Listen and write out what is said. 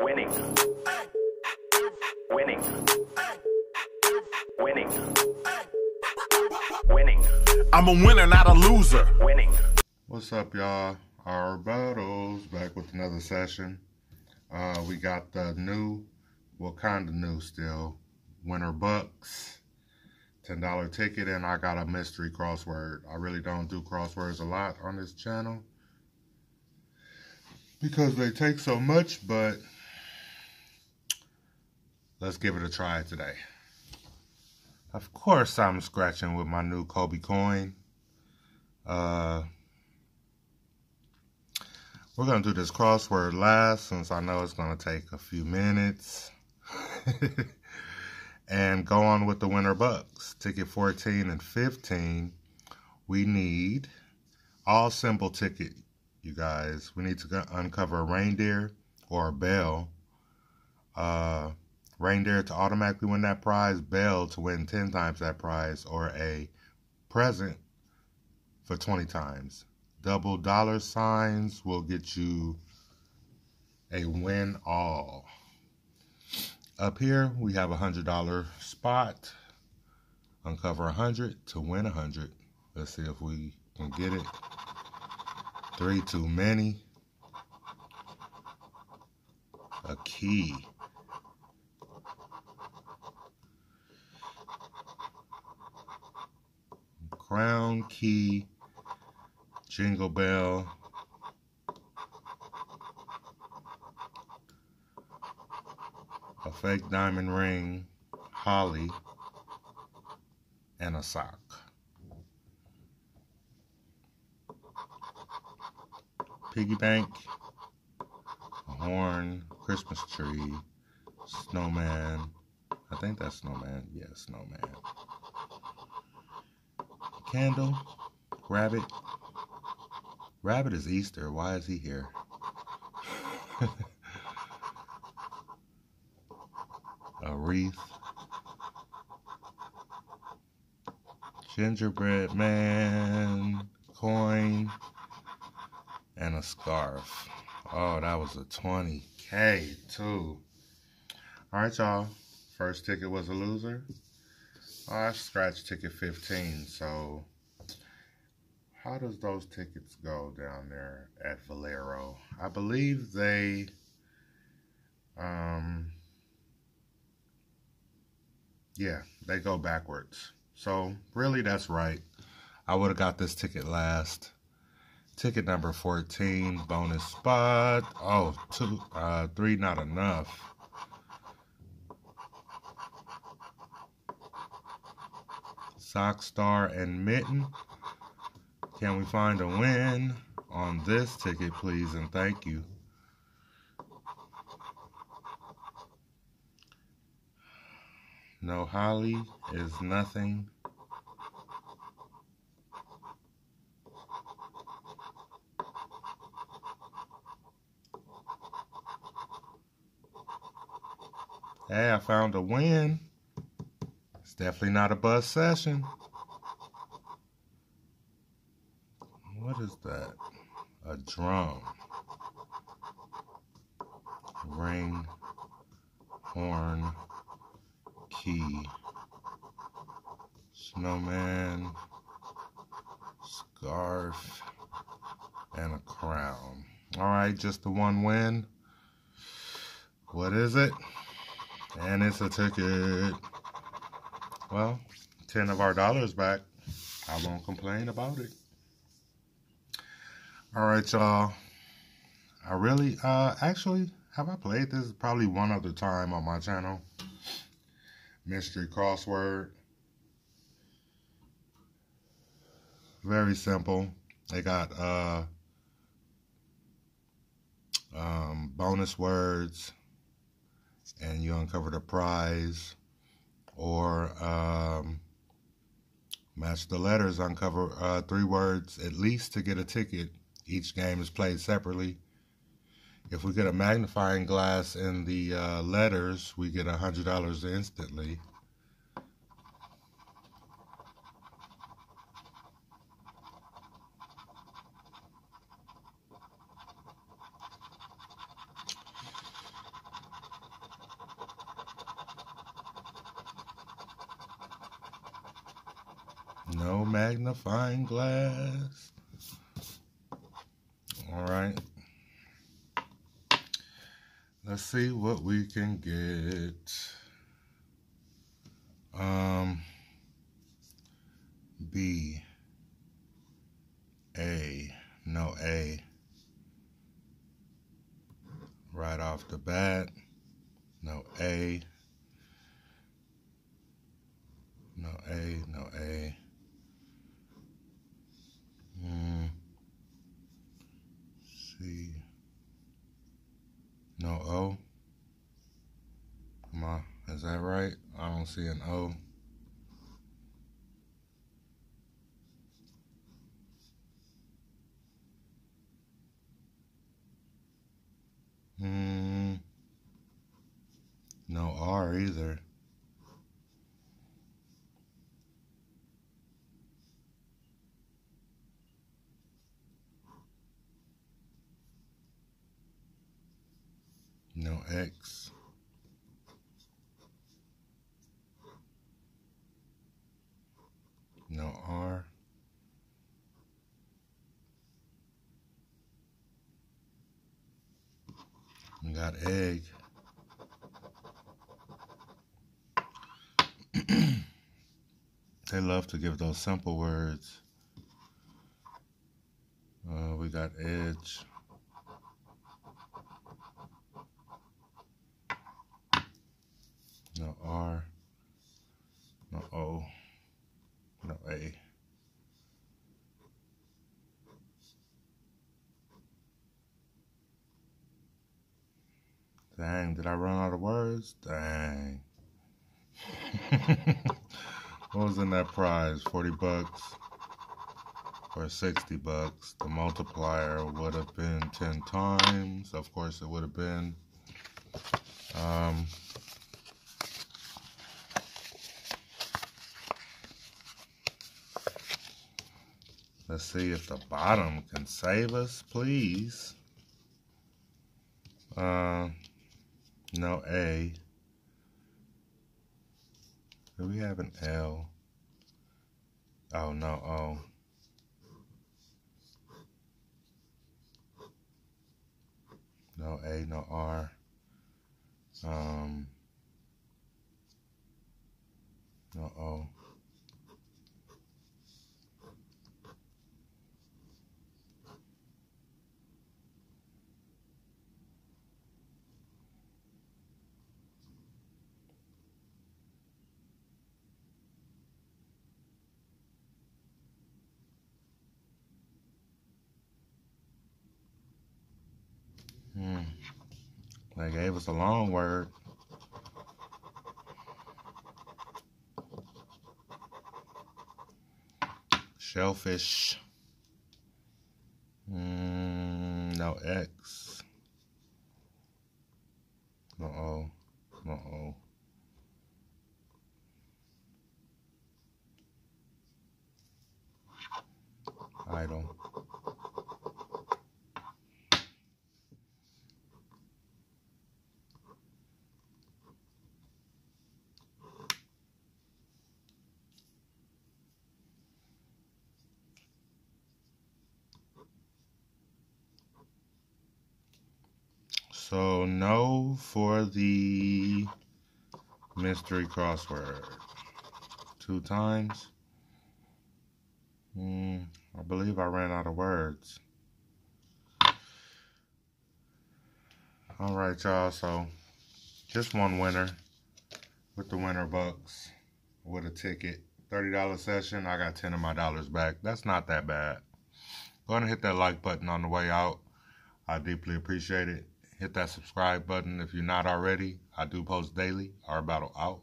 Winning. Winning. Winning. Winning. I'm a winner, not a loser. Winning. What's up, y'all? RBattles back with another session. Uh, we got the new, well, kind of new still, Winter Bucks, $10 ticket, and I got a mystery crossword. I really don't do crosswords a lot on this channel because they take so much, but let's give it a try today. Of course, I'm scratching with my new Kobe coin. Uh, we're going to do this crossword last since I know it's going to take a few minutes. and go on with the Winter Bucks. Ticket 14 and 15, we need all simple ticket, you guys. We need to uncover a reindeer or a bell. Uh, reindeer to automatically win that prize, bell to win 10 times that prize, or a present for 20 times. Double dollar signs will get you a win all. Up here, we have a $100 spot. Uncover a 100 to win a 100. Let's see if we can get it. Three too many. A key. Crown key Jingle Bell. A fake diamond ring, holly, and a sock. Piggy bank, a horn, Christmas tree, snowman. I think that's snowman. Yeah, snowman. Candle, rabbit, Rabbit is Easter. Why is he here? a wreath. Gingerbread man. Coin. And a scarf. Oh, that was a 20K too. Alright, y'all. First ticket was a loser. Oh, I scratched ticket 15, so how does those tickets go down there at Valero? I believe they um yeah, they go backwards. So really that's right. I would have got this ticket last. Ticket number 14, bonus spot. Oh, two, uh, three, not enough. Sock Star and Mitten. Can we find a win on this ticket, please, and thank you. No holly is nothing. Hey, I found a win. Definitely not a buzz session. What is that? A drum. Ring. Horn. Key. Snowman. Scarf. And a crown. Alright, just the one win. What is it? And it's a ticket. Well, 10 of our dollars back. I won't complain about it. All right, y'all. I really, uh, actually, have I played this probably one other time on my channel? Mystery crossword. Very simple. They got, uh, um, bonus words, and you uncover the prize, or, um, match the letters, uncover, uh, three words at least to get a ticket each game is played separately. If we get a magnifying glass in the uh, letters, we get $100 instantly. No magnifying glass. All right. Let's see what we can get. Um, B, A, no A. Right off the bat, no A. No A, no A. Mm. C. No O. Come on, is that right? I don't see an O. Hmm. No R either. No X. No R. We got egg. they love to give those simple words. Uh, we got edge. No R. No O. No A. Dang, did I run out of words? Dang. what was in that prize? 40 bucks or 60 bucks. The multiplier would have been 10 times. Of course, it would have been. Um, let's see if the bottom can save us, please. Uh, no A. Do we have an L? Oh, no O. No A, no R. Um, no O. Hmm. They gave us a long word. Shellfish. Mm, no X. No O. No O. Idle. So no for the mystery crossword. Two times. Mm, I believe I ran out of words. All right, y'all. So just one winner with the Winter Bucks with a ticket. $30 session. I got 10 of my dollars back. That's not that bad. Go ahead and hit that like button on the way out. I deeply appreciate it. Hit that subscribe button if you're not already. I do post daily. Our battle out.